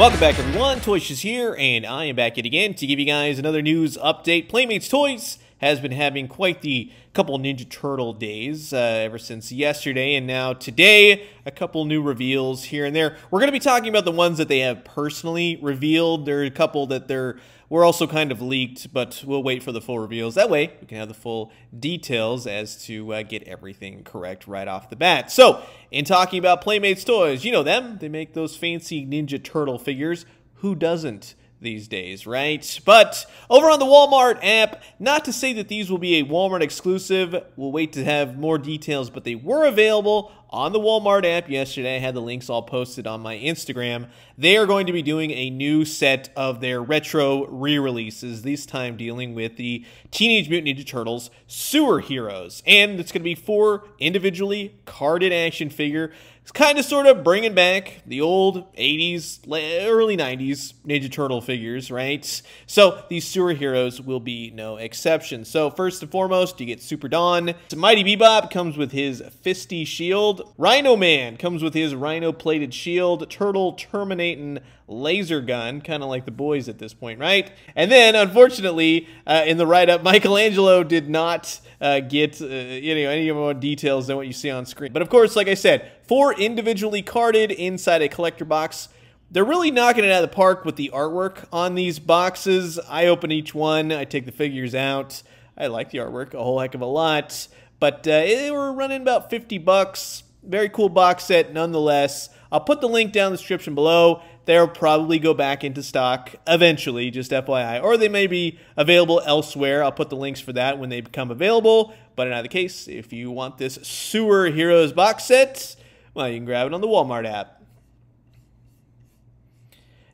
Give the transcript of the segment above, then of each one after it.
Welcome back everyone, Toy Shiz here, and I am back yet again to give you guys another news update. Playmates Toys has been having quite the couple Ninja Turtle days uh, ever since yesterday, and now today, a couple new reveals here and there. We're going to be talking about the ones that they have personally revealed. There are a couple that they're were also kind of leaked, but we'll wait for the full reveals. That way, we can have the full details as to uh, get everything correct right off the bat. So, in talking about Playmates Toys, you know them. They make those fancy Ninja Turtle figures. Who doesn't? These days, right? But over on the Walmart app, not to say that these will be a Walmart exclusive, we'll wait to have more details, but they were available on the Walmart app yesterday. I had the links all posted on my Instagram. They are going to be doing a new set of their retro re releases, this time dealing with the Teenage Mutant Ninja Turtles Sewer Heroes. And it's going to be four individually carded action figure it's kind of sort of bringing back the old 80s, early 90s Ninja Turtle figures, right? So these sewer heroes will be no exception. So first and foremost, you get Super Don. Mighty Bebop comes with his fisty shield. Rhino Man comes with his rhino plated shield. Turtle terminating laser gun, kind of like the boys at this point, right? And then, unfortunately, uh, in the write-up, Michelangelo did not uh, get uh, you know any more details than what you see on screen. But of course, like I said, four individually carded inside a collector box. They're really knocking it out of the park with the artwork on these boxes. I open each one, I take the figures out. I like the artwork a whole heck of a lot, but uh, they were running about 50 bucks. Very cool box set nonetheless. I'll put the link down in the description below. They'll probably go back into stock eventually, just FYI. Or they may be available elsewhere. I'll put the links for that when they become available. But in either case, if you want this Sewer Heroes box set, well, you can grab it on the Walmart app.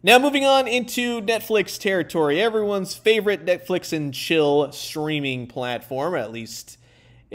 Now, moving on into Netflix territory, everyone's favorite Netflix and chill streaming platform, at least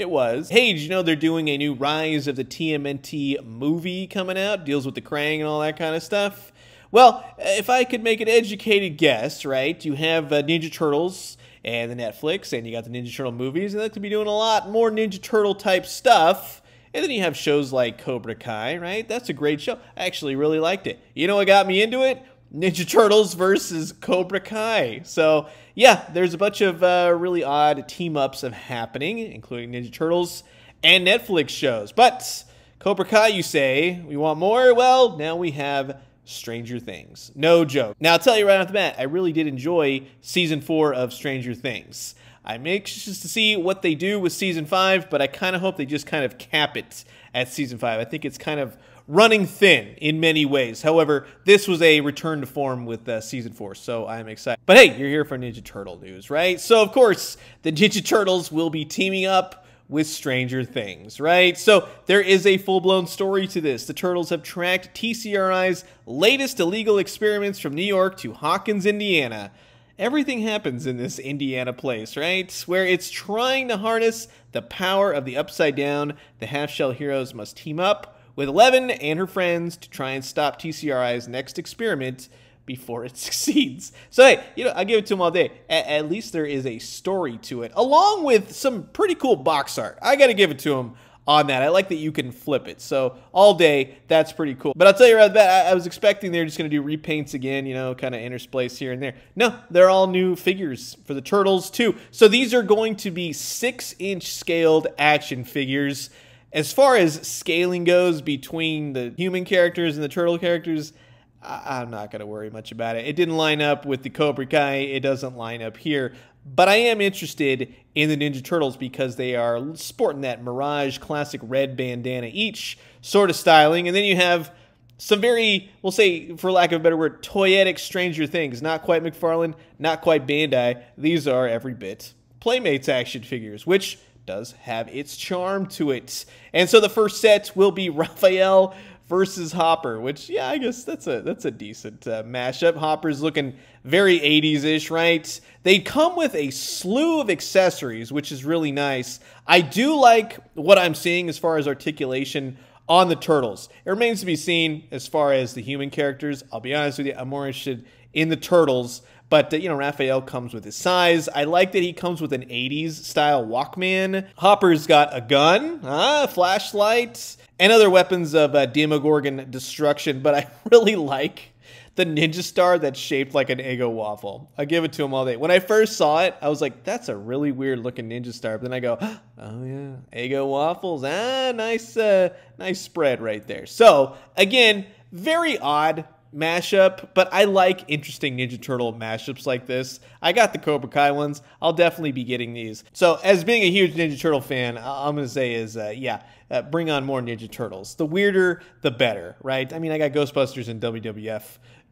it was. Hey, did you know they're doing a new Rise of the TMNT movie coming out? Deals with the Krang and all that kind of stuff. Well, if I could make an educated guess, right? You have uh, Ninja Turtles and the Netflix, and you got the Ninja Turtle movies, and that could be doing a lot more Ninja Turtle type stuff. And then you have shows like Cobra Kai, right? That's a great show. I actually really liked it. You know what got me into it? Ninja Turtles versus Cobra Kai. So, yeah, there's a bunch of uh, really odd team ups of happening, including Ninja Turtles and Netflix shows. But Cobra Kai, you say, we want more? Well, now we have Stranger Things. No joke. Now, I'll tell you right off the bat, I really did enjoy season four of Stranger Things. I'm anxious to see what they do with season five, but I kind of hope they just kind of cap it at season five. I think it's kind of running thin in many ways. However, this was a return to form with uh, season four, so I'm excited. But hey, you're here for Ninja Turtle news, right? So, of course, the Ninja Turtles will be teaming up with Stranger Things, right? So there is a full blown story to this. The Turtles have tracked TCRI's latest illegal experiments from New York to Hawkins, Indiana. Everything happens in this Indiana place, right? Where it's trying to harness the power of the Upside Down. The half shell heroes must team up with Eleven and her friends to try and stop TCRI's next experiment before it succeeds. So hey, you know, I give it to them all day. At, at, least there is a story to it, along with some pretty cool box art. I got to give it to them on that. I like that you can flip it. So all day, that's pretty cool. But I'll tell you right that I, I was expecting they're just going to do repaints again, you know, kind of intersplice here and there. No, they're all new figures for the Turtles too. So these are going to be six inch scaled action figures. As far as scaling goes between the human characters and the turtle characters, I- am not going to worry much about it. It didn't line up with the Cobra Kai. It doesn't line up here. But I am interested in the Ninja Turtles because they are sporting that Mirage classic red bandana each sort of styling. And then you have some very, we'll say, for lack of a better word, toyetic Stranger Things. Not quite McFarlane, not quite Bandai. These are every bit Playmates action figures, which does have its charm to it. And so the first set will be Raphael versus Hopper, which yeah, I guess that's a that's a decent uh, mashup. Hopper's looking very 80s-ish, right? They come with a slew of accessories, which is really nice. I do like what I'm seeing as far as articulation on the turtles. It remains to be seen as far as the human characters. I'll be honest with you, I'm more interested in the turtles But, uh, you know, Raphael comes with his sais. I like that he comes with an 80s style Walkman. Hopper's got a gun, ah, flashlight, and other weapons of uh, Demogorgon destruction. But I really like the ninja star that's shaped like an Eggo waffle. I give it to him all day. When I first saw it, I was like, that's a really weird looking ninja star. But then I go, oh yeah, Eggo waffles. Ah, nice, uh, nice spread right there. So again, very odd mashup, but I like interesting Ninja Turtle mashups like this. I got the Cobra Kai ones. I'll definitely be getting these. So, as being a huge Ninja Turtle fan, I'm going to say is, uh, yeah, uh, bring on more Ninja Turtles. The weirder, the better, right? I mean, I got Ghostbusters and WWF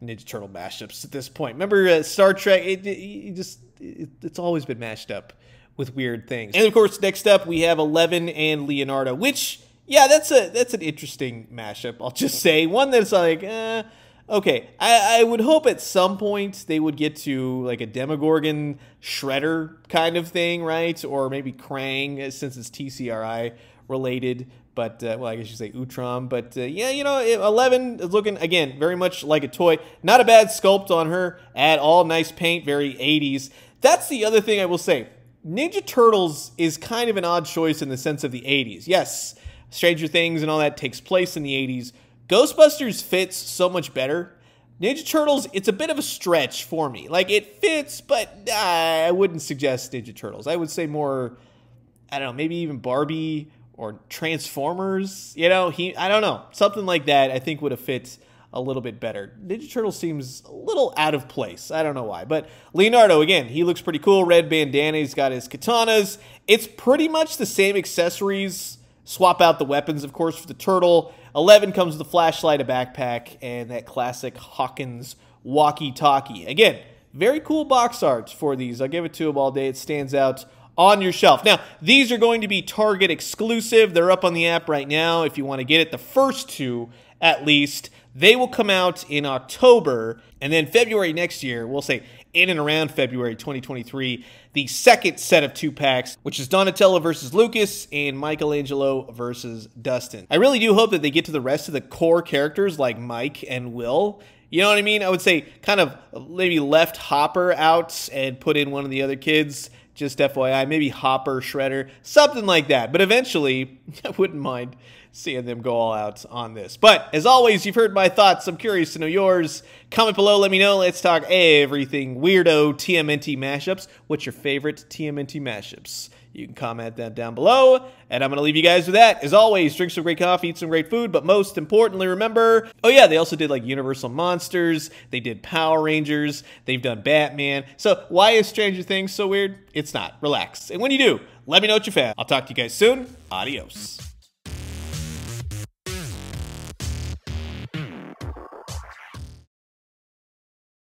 Ninja Turtle mashups at this point. Remember uh, Star Trek? It, it, it just it, it's always been mashed up with weird things. And of course, next up we have Eleven and Leonardo, which yeah, that's a that's an interesting mashup. I'll just say one that's like. Eh, okay, I, I, would hope at some point they would get to like a Demogorgon Shredder kind of thing, right? Or maybe Krang, since it's TCRI related but uh, well, I guess you say Utrom. But uh, yeah, you know, 11 is looking again very much like a toy. Not a bad sculpt on her at all. Nice paint, very 80s. That's the other thing I will say. Ninja Turtles is kind of an odd choice in the sense of the 80s. Yes, Stranger Things and all that takes place in the 80s. Ghostbusters fits so much better. Ninja Turtles, it's a bit of a stretch for me. Like it fits, but uh, I wouldn't suggest Ninja Turtles. I would say more, I don't know, maybe even Barbie or Transformers. You know, he I don't know something like that. I think would have fit a little bit better. Ninja Turtle seems a little out of place. I don't know why, but Leonardo again, he looks pretty cool. Red bandana. He's got his katanas. It's pretty much the same accessories. Swap out the weapons, of course, for the turtle. Eleven comes with a flashlight, a backpack, and that classic Hawkins walkie-talkie. Again, very cool box art for these. I'll give it to him all day. It stands out on your shelf. Now, these are going to be Target exclusive. They're up on the app right now if you want to get it. The first two, at least, they will come out in October. And then February next year, we'll say in and around February 2023, the second set of two packs, which is Donatello versus Lucas and Michelangelo versus Dustin. I really do hope that they get to the rest of the core characters like Mike and Will. You know what I mean? I would say kind of maybe left Hopper out and put in one of the other kids just FYI, maybe Hopper, Shredder, something like that. But eventually, I wouldn't mind seeing them go all out on this. But as always, you've heard my thoughts. I'm curious to know yours. Comment below, let me know. Let's talk everything weirdo TMNT mashups. What's your favorite TMNT mashups? You can comment that down below. And I'm going to leave you guys with that. As always, drink some great coffee, eat some great food, but most importantly, remember oh, yeah, they also did like Universal Monsters, they did Power Rangers, they've done Batman. So why is Stranger Things so weird? It's not. Relax. And when you do, let me know what you found. I'll talk to you guys soon. Adios.